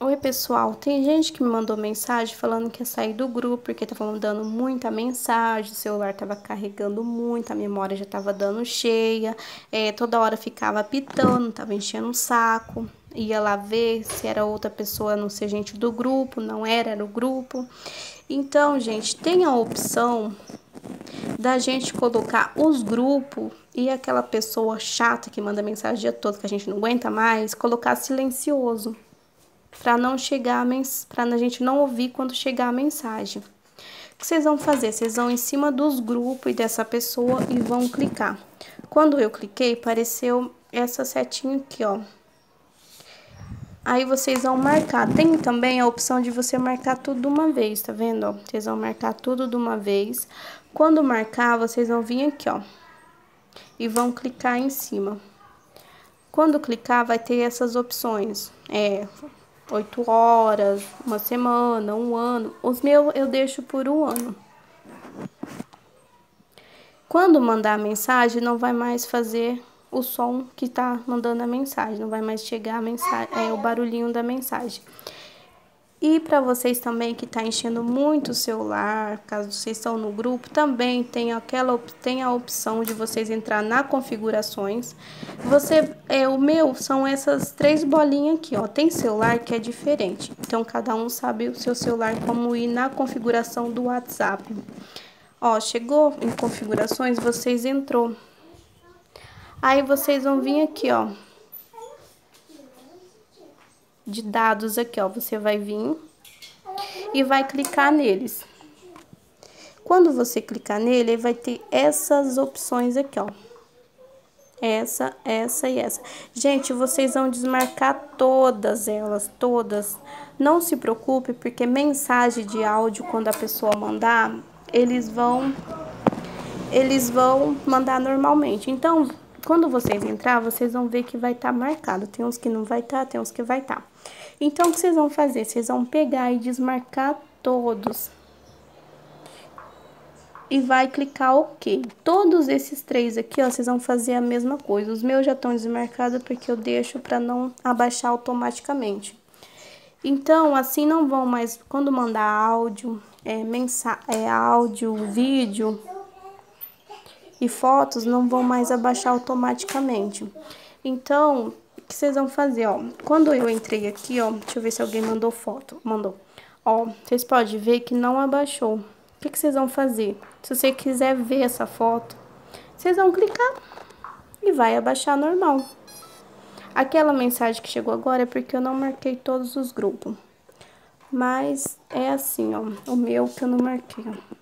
Oi, pessoal. Tem gente que me mandou mensagem falando que ia sair do grupo porque tava mandando muita mensagem, o celular tava carregando muito, a memória já tava dando cheia, é, toda hora ficava pitando, tava enchendo o saco. Ia lá ver se era outra pessoa, não ser gente do grupo, não era, era o grupo. Então, gente, tem a opção da gente colocar os grupos e aquela pessoa chata que manda mensagem o dia todo que a gente não aguenta mais, colocar silencioso para não chegar para a gente não ouvir quando chegar a mensagem. O que vocês vão fazer? Vocês vão em cima dos grupos e dessa pessoa e vão clicar. Quando eu cliquei, apareceu essa setinha aqui, ó. Aí vocês vão marcar. Tem também a opção de você marcar tudo de uma vez, tá vendo? Ó? Vocês vão marcar tudo de uma vez. Quando marcar, vocês vão vir aqui, ó. E vão clicar em cima. Quando clicar, vai ter essas opções. É, oito horas, uma semana, um ano. Os meus eu deixo por um ano. Quando mandar a mensagem, não vai mais fazer o som que tá mandando a mensagem, não vai mais chegar a mensagem, é o barulhinho da mensagem. E para vocês também que está enchendo muito o celular, caso vocês estão no grupo, também tem aquela tem a opção de vocês entrar na configurações. Você é o meu são essas três bolinhas aqui, ó. Tem celular que é diferente. Então cada um sabe o seu celular como ir na configuração do WhatsApp. Ó, chegou em configurações, vocês entrou. Aí vocês vão vir aqui, ó de dados aqui, ó. Você vai vir e vai clicar neles. Quando você clicar nele, vai ter essas opções aqui, ó. Essa, essa e essa. Gente, vocês vão desmarcar todas elas, todas. Não se preocupe, porque mensagem de áudio, quando a pessoa mandar, eles vão... Eles vão mandar normalmente. Então, quando vocês entrar, vocês vão ver que vai estar tá marcado. Tem uns que não vai estar, tá, tem uns que vai estar. Tá. Então, o que vocês vão fazer? Vocês vão pegar e desmarcar todos. E vai clicar OK. Todos esses três aqui, ó, vocês vão fazer a mesma coisa. Os meus já estão desmarcados porque eu deixo para não abaixar automaticamente. Então, assim não vão mais, quando mandar áudio, é, mensa é, áudio, vídeo e fotos, não vão mais abaixar automaticamente. Então, que vocês vão fazer, ó. Quando eu entrei aqui, ó, deixa eu ver se alguém mandou foto. Mandou. Ó, vocês podem ver que não abaixou. O que vocês vão fazer? Se você quiser ver essa foto, vocês vão clicar e vai abaixar normal. Aquela mensagem que chegou agora é porque eu não marquei todos os grupos. Mas é assim, ó, o meu que eu não marquei, ó.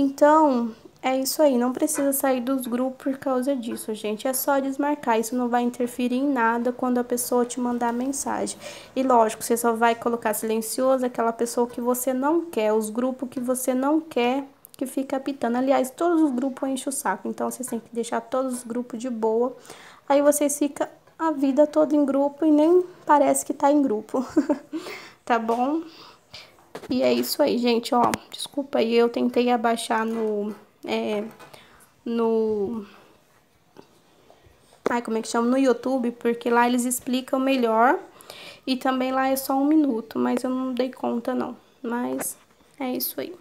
Então, é isso aí, não precisa sair dos grupos por causa disso, gente. É só desmarcar, isso não vai interferir em nada quando a pessoa te mandar mensagem. E lógico, você só vai colocar silencioso aquela pessoa que você não quer, os grupos que você não quer que fica apitando. Aliás, todos os grupos enchem o saco, então vocês têm que deixar todos os grupos de boa. Aí vocês ficam a vida toda em grupo e nem parece que tá em grupo, tá bom? E é isso aí, gente, ó, desculpa aí, eu tentei abaixar no é, no... Ai, como é que chama? No YouTube, porque lá eles explicam melhor. E também lá é só um minuto, mas eu não dei conta não. Mas é isso aí.